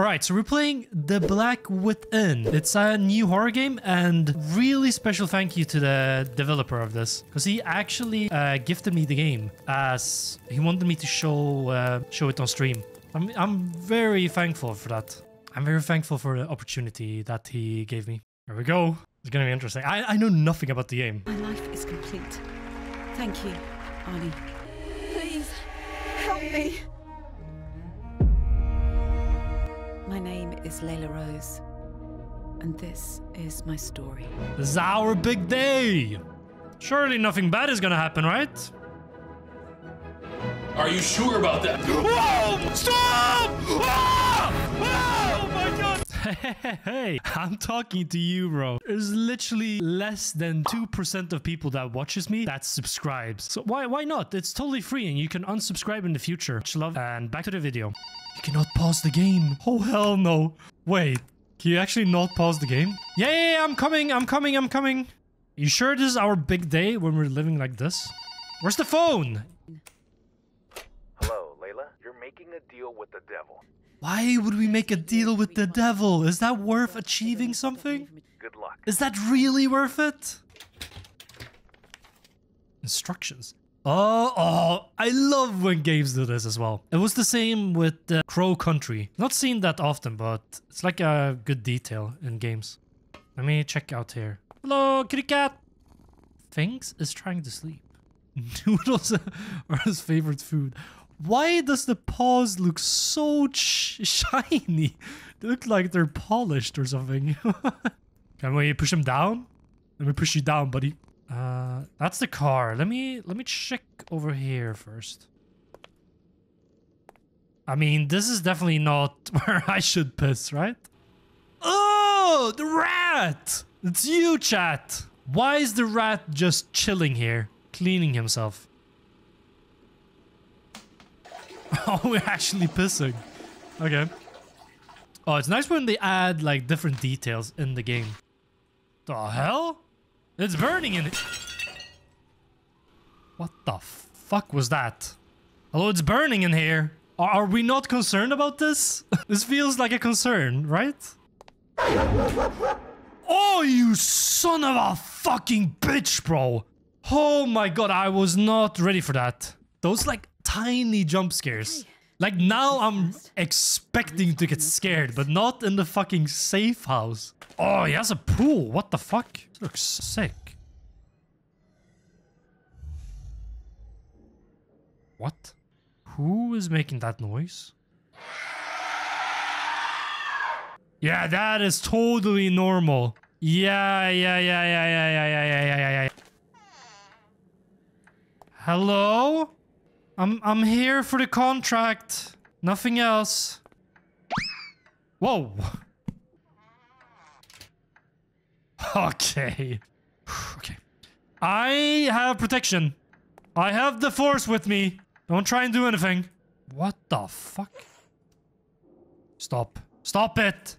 All right, so we're playing The Black Within. It's a new horror game and really special thank you to the developer of this because he actually uh, gifted me the game as he wanted me to show uh, show it on stream. I'm, I'm very thankful for that. I'm very thankful for the opportunity that he gave me. Here we go. It's gonna be interesting. I, I know nothing about the game. My life is complete. Thank you, Arnie. Please, help me. My name is Layla Rose, and this is my story. This is our big day. Surely nothing bad is gonna happen, right? Are you sure about that? Whoa! Stop! Ah! Ah! Hey, hey, I'm talking to you, bro. There's literally less than 2% of people that watches me that subscribes. So why why not? It's totally free and you can unsubscribe in the future. Much love. And back to the video. You cannot pause the game. Oh, hell no. Wait, can you actually not pause the game? Yeah, yeah, yeah, I'm coming, I'm coming, I'm coming. You sure this is our big day when we're living like this? Where's the phone? Hello, Layla. You're making a deal with the devil. Why would we make a deal with the devil? Is that worth achieving something? Good luck. Is that really worth it? Instructions. Oh, oh, I love when games do this as well. It was the same with uh, Crow Country. Not seen that often, but it's like a good detail in games. Let me check out here. Hello, kitty cat. Finks is trying to sleep. Noodles are his favorite food. Why does the paws look so sh shiny? They look like they're polished or something. Can we push him down? Let me push you down, buddy. Uh, that's the car. Let me let me check over here first. I mean, this is definitely not where I should piss, right? Oh, the rat! It's you, chat. Why is the rat just chilling here, cleaning himself? Oh, we're actually pissing. Okay. Oh, it's nice when they add like different details in the game. The hell? It's burning in it. What the fuck was that? Hello, it's burning in here. Are, are we not concerned about this? this feels like a concern, right? Oh, you son of a fucking bitch, bro. Oh my god, I was not ready for that. Those like tiny jump scares. Like now I'm expecting to get scared, but not in the fucking safe house. Oh, he has a pool. What the fuck? This looks sick. What? Who is making that noise? Yeah, that is totally normal. Yeah, yeah, yeah, yeah, yeah, yeah, yeah, yeah, yeah, yeah, yeah. Hello? I'm I'm here for the contract. Nothing else. Whoa. Okay. Okay. I have protection. I have the force with me. Don't try and do anything. What the fuck? Stop. Stop it.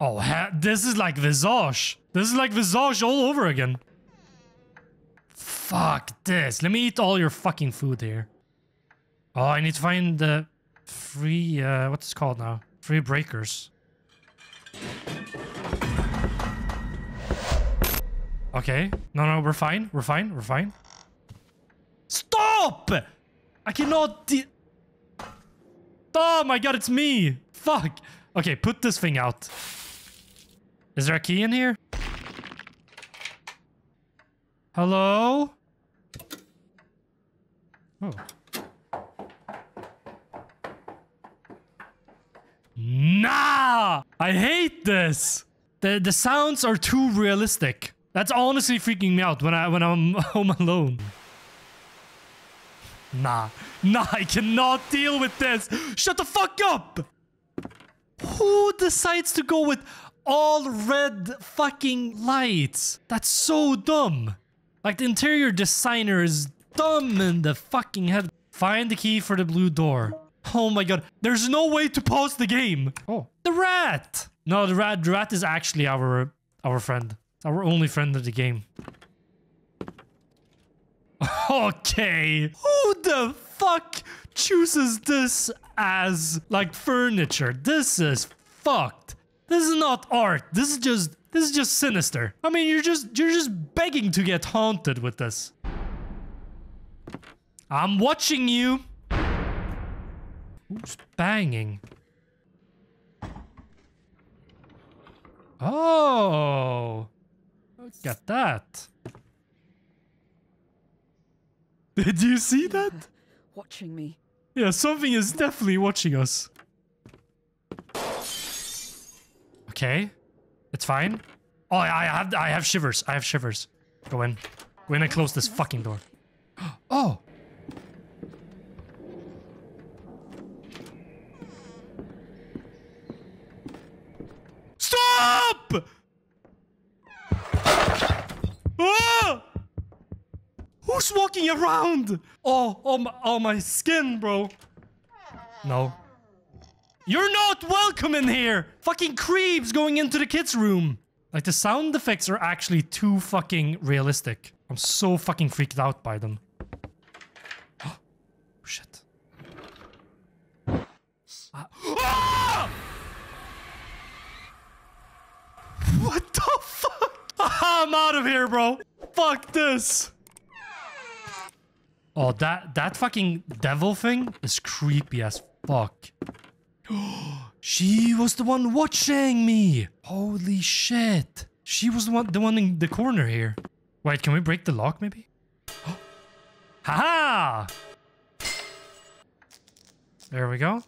Oh, this is like Visage. This is like Visage all over again. Fuck this. Let me eat all your fucking food here. Oh, I need to find the free, uh, what's it called now? Free breakers. Okay. No, no, we're fine. We're fine. We're fine. Stop! I cannot Oh my god, it's me! Fuck! Okay, put this thing out. Is there a key in here? Hello? Oh. Nah! I hate this! The the sounds are too realistic. That's honestly freaking me out when I when I'm home alone. Nah. Nah, I cannot deal with this! Shut the fuck up! Who decides to go with all red fucking lights? That's so dumb. Like the interior designer is dumb in the fucking head. Find the key for the blue door. Oh my god, there's no way to pause the game. Oh, the rat. No, the rat, the rat is actually our our friend. Our only friend of the game. Okay. Who the fuck chooses this as like furniture. This is fucked. This is not art. This is just this is just sinister. I mean, you're just you're just begging to get haunted with this. I'm watching you. Who's banging? Oh. Look at that. Did you see that? Watching me. Yeah, something is definitely watching us. Okay. It's fine. Oh, I have I have shivers. I have shivers. Go in. Go in and close this fucking door. Oh. Stop! Ah! Who's walking around? Oh, oh my, oh my skin, bro. No. You're not welcome in here! Fucking creeps going into the kids' room. Like, the sound effects are actually too fucking realistic. I'm so fucking freaked out by them. Oh, shit. What the fuck? I'm out of here, bro. Fuck this. Oh, that that fucking devil thing is creepy as fuck. she was the one watching me. Holy shit. She was the one the one in the corner here. Wait, can we break the lock maybe? Haha! There we go.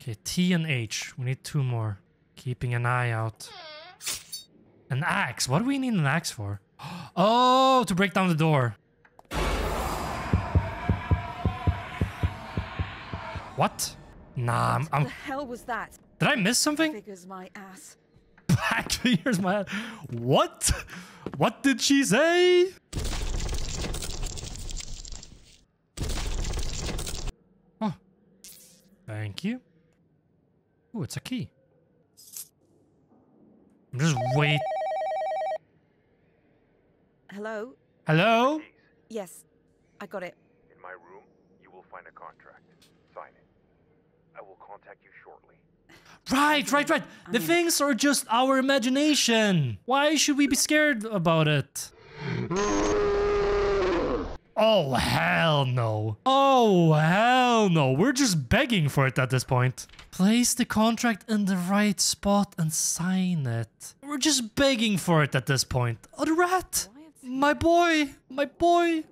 Okay, T and H. We need two more. Keeping an eye out. An axe? What do we need an axe for? Oh, to break down the door. What? Nah, I'm, What I'm the hell was that? did I miss something? Figures my ass. Back fingers, my What? What did she say? Oh. Thank you. Oh, it's a key. I'm just wait. Hello? Hello? Yes, I got it. In my room, you will find a contract. Sign it. I will contact you shortly. Right, right, right. The things are just our imagination. Why should we be scared about it? Oh, hell no. Oh, hell no. We're just begging for it at this point. Place the contract in the right spot and sign it. We're just begging for it at this point. Oh, the rat. My boy. My boy.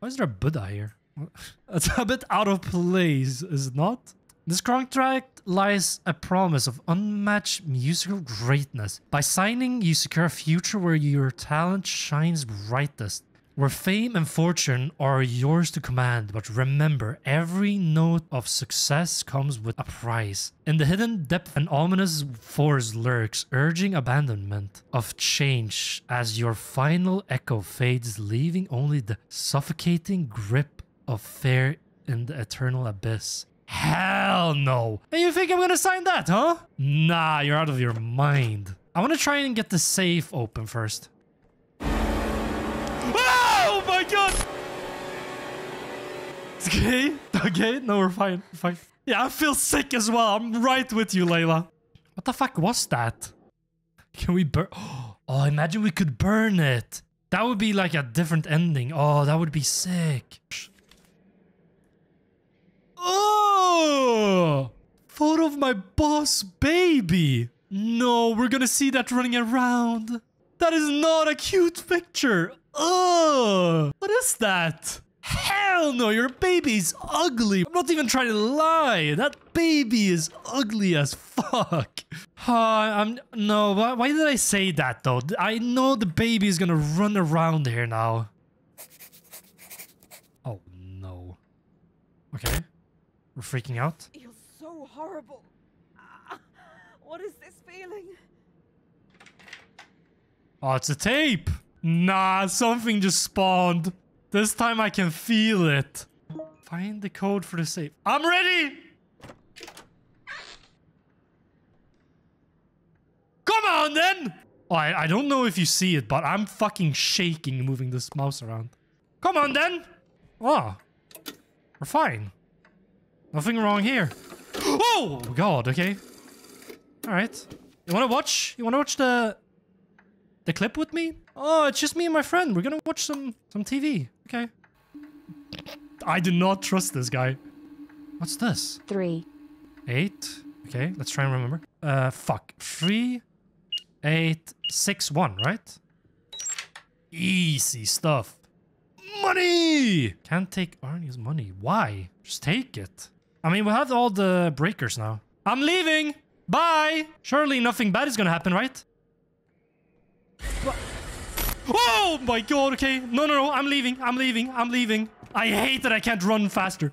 Why is there a Buddha here? That's a bit out of place, is it not? This contract lies a promise of unmatched musical greatness. By signing, you secure a future where your talent shines brightest. Where fame and fortune are yours to command, but remember, every note of success comes with a price. In the hidden depth, an ominous force lurks, urging abandonment of change as your final echo fades, leaving only the suffocating grip of fear in the eternal abyss. Hell no. And you think I'm gonna sign that, huh? Nah, you're out of your mind. I wanna try and get the safe open first. Oh my god! Okay, okay, no, we're fine, we're fine. Yeah, I feel sick as well. I'm right with you, Layla. What the fuck was that? Can we burn? Oh, imagine we could burn it. That would be like a different ending. Oh, that would be sick. Oh! Photo of my boss baby. No, we're gonna see that running around. That is not a cute picture. Ugh! What is that? Hell no, your baby's ugly. I'm not even trying to lie. That baby is ugly as fuck. Uh, I'm no. Why, why did I say that though? I know the baby is gonna run around here now. Oh no. Okay, we're freaking out. You're so horrible. Ah, what is this feeling? Oh, it's a tape. Nah, something just spawned. This time I can feel it. Find the code for the safe. I'm ready! Come on then! Oh, I, I don't know if you see it, but I'm fucking shaking moving this mouse around. Come on then! Oh. We're fine. Nothing wrong here. Oh god, okay. Alright. You wanna watch? You wanna watch the the clip with me? Oh, it's just me and my friend. We're gonna watch some some TV. Okay. I do not trust this guy. What's this? Three. Eight. Okay, let's try and remember. Uh, fuck. Three, eight, six, one, right? Easy stuff. Money! Can't take Arnie's money. Why? Just take it. I mean, we have all the breakers now. I'm leaving! Bye! Surely nothing bad is gonna happen, right? Oh my god, okay. No, no, no, I'm leaving. I'm leaving. I'm leaving. I hate that I can't run faster.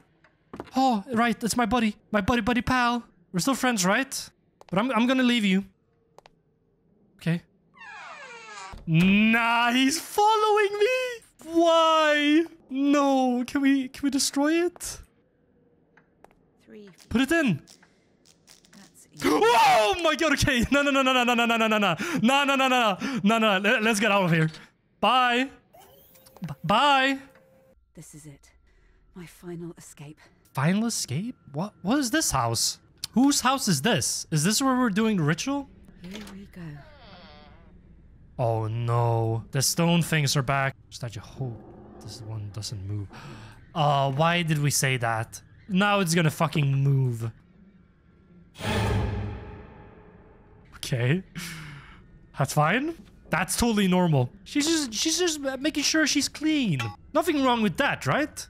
Oh, right, that's my buddy. My buddy, buddy, pal. We're still friends, right? But I'm, I'm gonna leave you. Okay. Nah, he's following me! Why? No, can we, can we destroy it? Three. Put it in! Oh my god, okay. No, no, no, no, no, no, no, no, no, no, no. No, no, no, no, no. No, no, let- let's get out of here. Bye. B- Bye. This is it. My final escape. Final escape? What, what is this house? Whose house is this? Is this where we're doing ritual? Here we go. Oh no, the stone things are back. You hope this one doesn't move. Uh, why did we say that? Now it's gonna fucking move. Okay. That's fine. That's totally normal. She's just she's just making sure she's clean. Nothing wrong with that, right?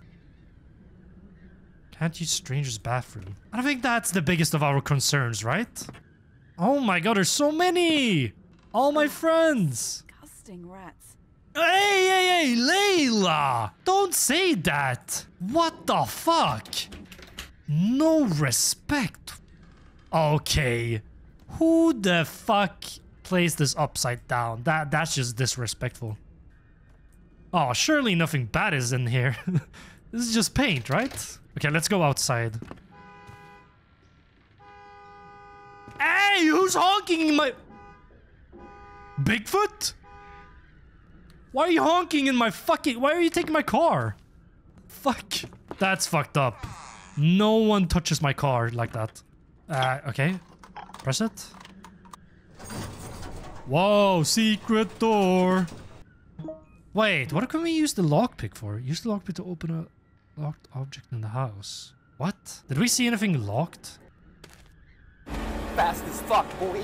Can't use stranger's bathroom. I don't think that's the biggest of our concerns, right? Oh my god, there's so many! All my friends! Disgusting rats. Hey, hey, hey, Layla! Don't say that! What the fuck? No respect. Okay. Who the fuck plays this upside down? That That's just disrespectful. Oh, surely nothing bad is in here. this is just paint, right? Okay, let's go outside. Hey, who's honking in my... Bigfoot? Why are you honking in my fucking... Why are you taking my car? Fuck. That's fucked up. No one touches my car like that. Uh, okay. Press it. Whoa, secret door. Wait, what can we use the lockpick for? Use the lockpick to open a locked object in the house. What? Did we see anything locked? Fast as fuck, boy.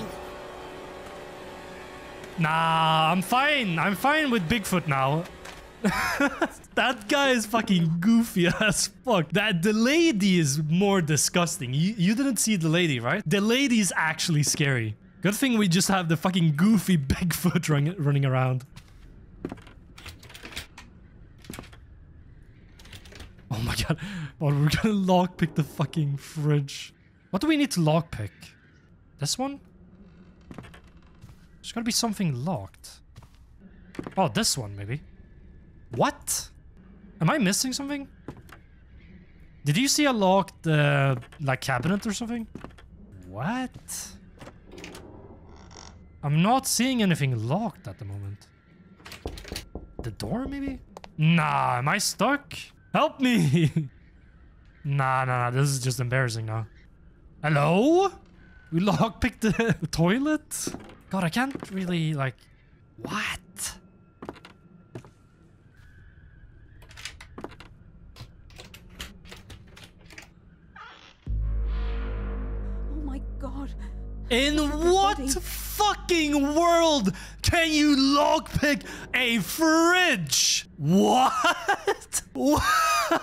Nah, I'm fine. I'm fine with Bigfoot now. That guy is fucking goofy as fuck. That the lady is more disgusting. You you didn't see the lady, right? The lady is actually scary. Good thing we just have the fucking goofy Bigfoot run, running around. Oh my god. Oh, we're gonna lockpick the fucking fridge. What do we need to lockpick? This one? There's gotta be something locked. Oh, this one, maybe. What? Am I missing something? Did you see a locked, uh, like, cabinet or something? What? I'm not seeing anything locked at the moment. The door, maybe? Nah, am I stuck? Help me! nah, nah, nah, this is just embarrassing now. Hello? We lockpicked the, the toilet? God, I can't really, like... What? God. In what body. fucking world can you lockpick a fridge? What? What?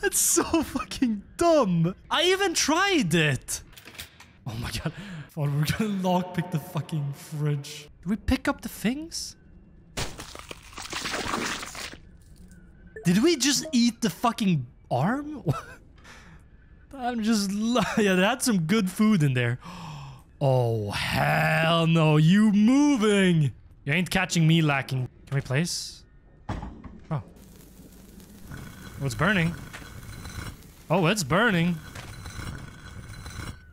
That's so fucking dumb. I even tried it. Oh my god. Oh, we're gonna lockpick the fucking fridge. Did we pick up the things? Did we just eat the fucking arm? I'm just yeah, they had some good food in there. Oh hell no, you moving. You ain't catching me lacking. Can we place? Oh. Oh, it's burning. Oh, it's burning.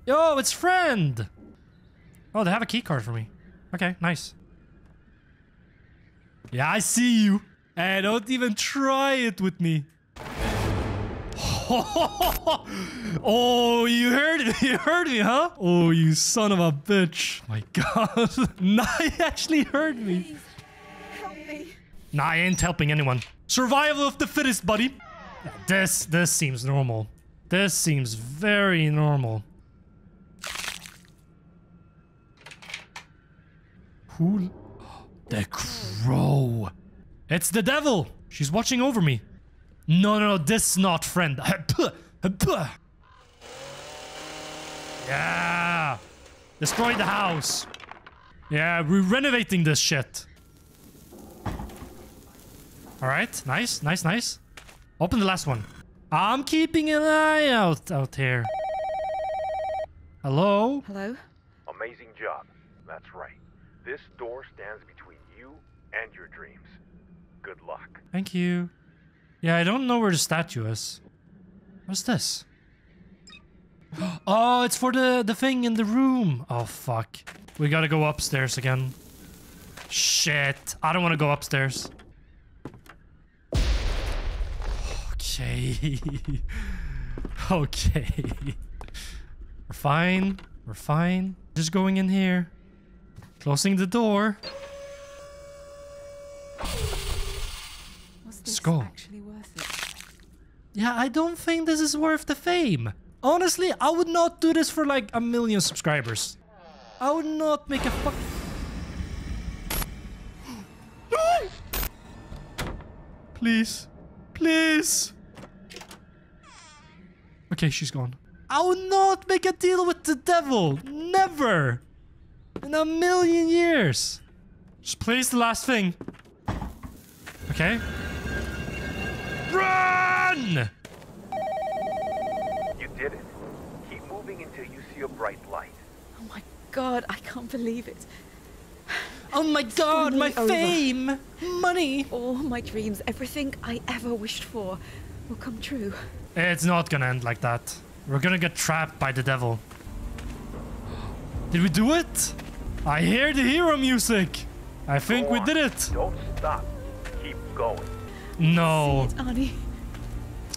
Yo, it's friend. Oh, they have a key card for me. Okay, nice. Yeah, I see you. Hey, don't even try it with me. oh, you heard it. You heard me, huh? Oh, you son of a bitch. My god. nah, he actually heard me. Please, help me. Nah, I ain't helping anyone. Survival of the fittest, buddy. This, this seems normal. This seems very normal. Who? The crow. It's the devil. She's watching over me. No, no, no, this is not friend. Yeah. Destroy the house. Yeah, we're renovating this shit. All right, nice, nice, nice. Open the last one. I'm keeping an eye out out here. Hello? Hello? Amazing job. That's right. This door stands between you and your dreams. Good luck. Thank you. Yeah, I don't know where the statue is. What's this? Oh, it's for the, the thing in the room. Oh, fuck. We gotta go upstairs again. Shit. I don't want to go upstairs. Okay. okay. We're fine. We're fine. Just going in here. Closing the door. Skull. Yeah, I don't think this is worth the fame. Honestly, I would not do this for like a million subscribers. I would not make a fuck. Please. Please. Okay, she's gone. I would not make a deal with the devil. Never. In a million years. Just place the last thing. Okay. Run! You did it. Keep moving until you see a bright light. Oh my god, I can't believe it. Oh my god, my over. fame! Money! All my dreams, everything I ever wished for, will come true. It's not gonna end like that. We're gonna get trapped by the devil. Did we do it? I hear the hero music! I think Go we did it! Don't stop. Keep going. No, See it, Arnie.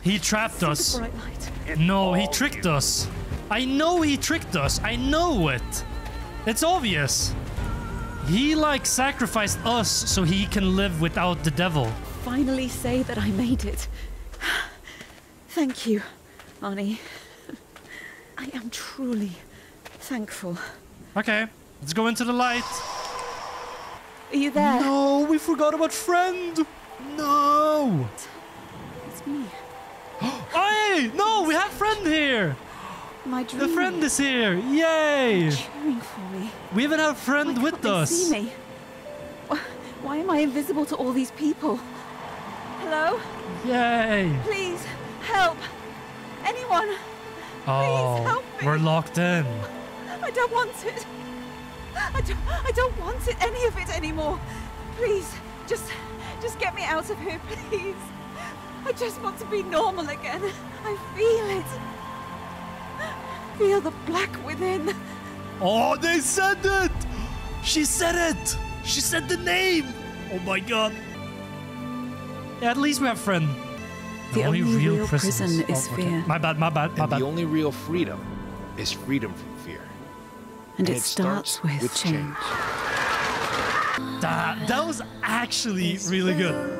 He trapped us. bright light. It's No, he tricked us. I know he tricked us. I know it. It's obvious. He like sacrificed us so he can live without the devil. Finally say that I made it. Thank you, Arnie. I am truly thankful. Okay, let's go into the light. Are you there? No, we forgot about friend. No. Hey, no, we have a friend here. My dream. The friend is here. Yay. cheering for me. We even have Why friend can't with they us. See me? Why am I invisible to all these people? Hello? Yay. Please, help! Anyone! Oh, help me. we're locked in. I don't want it. I don't, I don't want it, any of it anymore. Please, just, just get me out of here, please. I just want to be normal again. I feel it. Feel the black within. Oh, they said it! She said it! She said the name! Oh my god. Yeah, at least we have friend. The only real prison Oh, is okay. fear. My bad, my bad, my And bad. the only real freedom is freedom from fear. And, And it, it starts, starts with, with change. That, that was actually really good.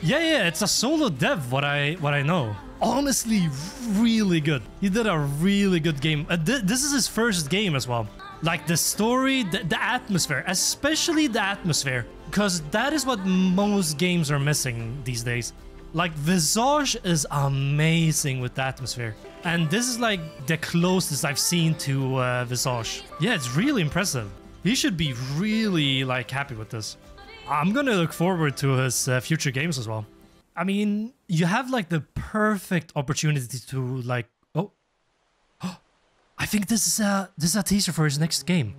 Yeah, yeah, it's a solo dev. What I what I know. Honestly, really good. He did a really good game. Uh, th- this is his first game as well. Like the story, the, the atmosphere, especially the atmosphere, because that is what most games are missing these days. Like Visage is amazing with the atmosphere. And this is like the closest I've seen to uh, Visage. Yeah, it's really impressive. He should be really like happy with this. I'm gonna look forward to his uh, future games as well. I mean, you have like the perfect opportunity to like. Oh, I think this is a this is a teaser for his next game.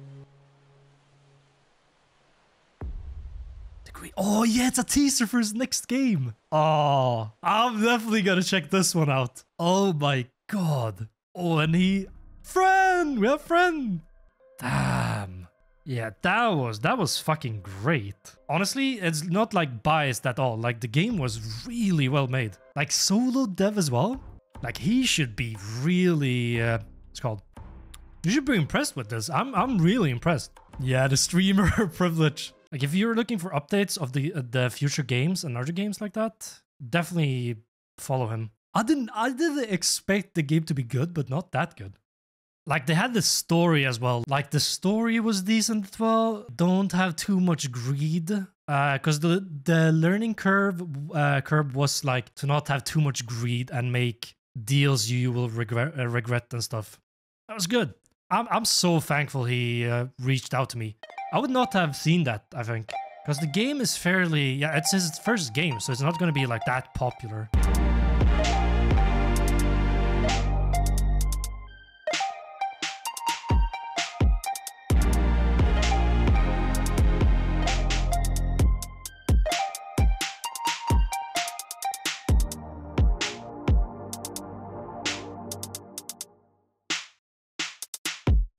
Oh yeah, it's a teaser for his next game. Oh, I'm definitely gonna check this one out. Oh my god. Oh, and he friend, we have friend. Damn. Yeah, that was that was fucking great. Honestly, it's not like biased at all. Like the game was really well made. Like solo dev as well. Like he should be really, uh, it's called. You should be impressed with this. I'm I'm really impressed. Yeah, the streamer privilege. Like if you're looking for updates of the uh, the future games and other games like that, definitely follow him. I didn't I didn't expect the game to be good, but not that good. Like they had the story as well. Like the story was decent as well. Don't have too much greed. Because uh, the the learning curve uh, curve was like to not have too much greed and make deals you will regret uh, regret and stuff. That was good. I'm I'm so thankful he uh, reached out to me. I would not have seen that. I think because the game is fairly yeah it's his first game, so it's not going to be like that popular.